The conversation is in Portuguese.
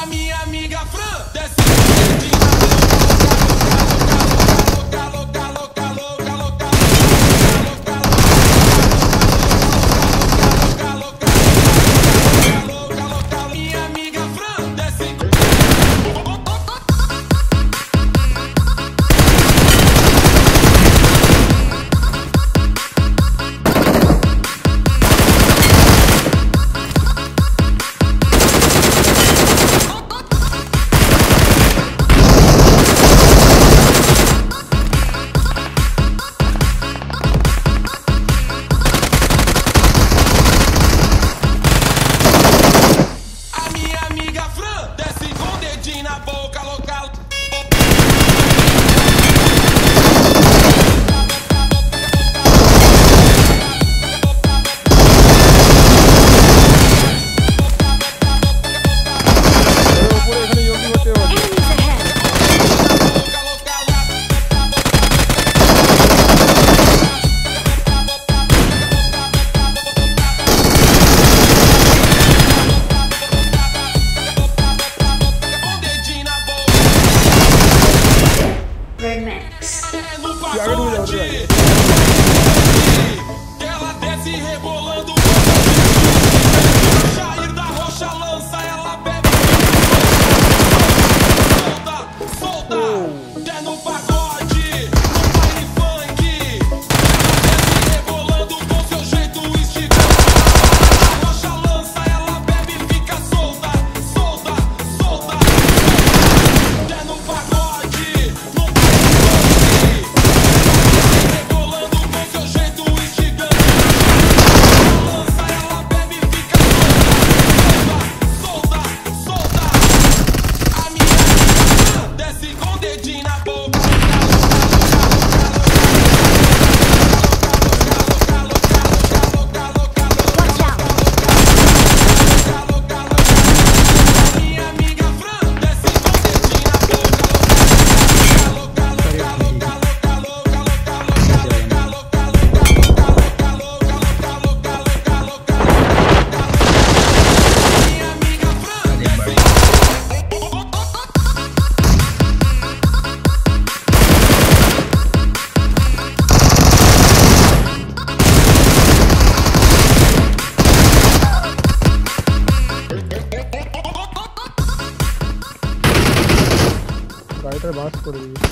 A minha amiga Fran desce. boca. Max. É, não! Fighter বাস করে দিয়েছে